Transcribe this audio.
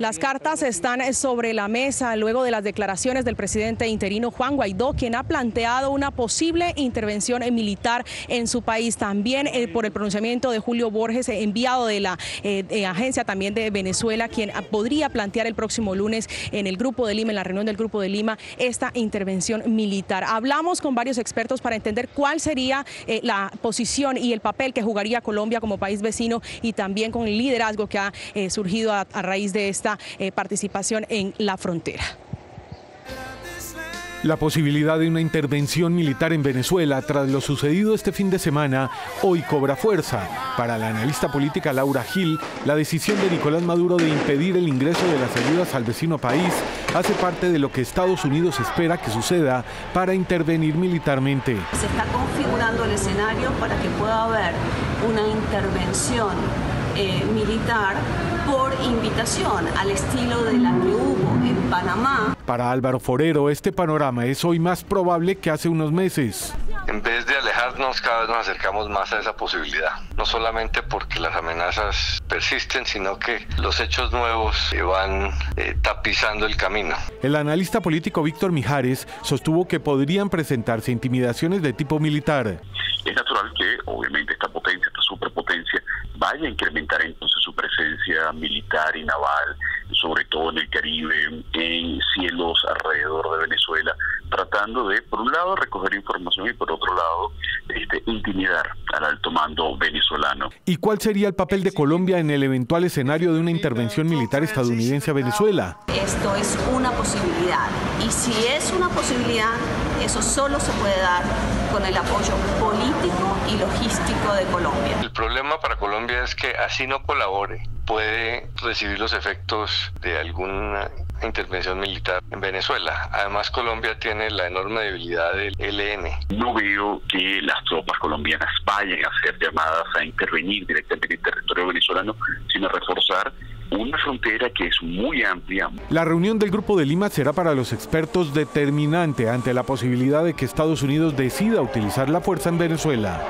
Las cartas están sobre la mesa luego de las declaraciones del presidente interino Juan Guaidó, quien ha planteado una posible intervención militar en su país. También eh, por el pronunciamiento de Julio Borges, enviado de la eh, agencia también de Venezuela, quien podría plantear el próximo lunes en el Grupo de Lima, en la reunión del Grupo de Lima, esta intervención militar. Hablamos con varios expertos para entender cuál sería eh, la posición y el papel que jugaría Colombia como país vecino y también con el liderazgo que ha surgido a, a raíz de esta eh, participación en la frontera. La posibilidad de una intervención militar en Venezuela tras lo sucedido este fin de semana hoy cobra fuerza. Para la analista política Laura Gil, la decisión de Nicolás Maduro de impedir el ingreso de las ayudas al vecino país hace parte de lo que Estados Unidos espera que suceda para intervenir militarmente. Se está configurando el escenario para que pueda haber una intervención eh, militar por invitación, al estilo de la que hubo en Panamá. Para Álvaro Forero, este panorama es hoy más probable que hace unos meses. En vez de alejarnos, cada vez nos acercamos más a esa posibilidad. No solamente porque las amenazas persisten, sino que los hechos nuevos van eh, tapizando el camino. El analista político Víctor Mijares sostuvo que podrían presentarse intimidaciones de tipo militar. Es natural que, obviamente, esta potencia, esta superpotencia, vaya a incrementar entonces su presencia militar y naval, sobre todo en el Caribe, en cielos alrededor de Venezuela, tratando de, por un lado, recoger información y por otro lado, este, intimidar al alto mando venezolano. ¿Y cuál sería el papel de Colombia en el eventual escenario de una intervención militar estadounidense a Venezuela? Esto es una posibilidad y si es una posibilidad, eso solo se puede dar con el apoyo político y logístico de Colombia. El problema para Colombia es que así no colabore, puede recibir los efectos de alguna intervención militar en Venezuela. Además, Colombia tiene la enorme debilidad del ELN. No veo que las tropas colombianas vayan a ser llamadas a intervenir directamente en el territorio venezolano, sino a reforzar una frontera que es muy amplia. La reunión del Grupo de Lima será para los expertos determinante ante la posibilidad de que Estados Unidos decida utilizar la fuerza en Venezuela.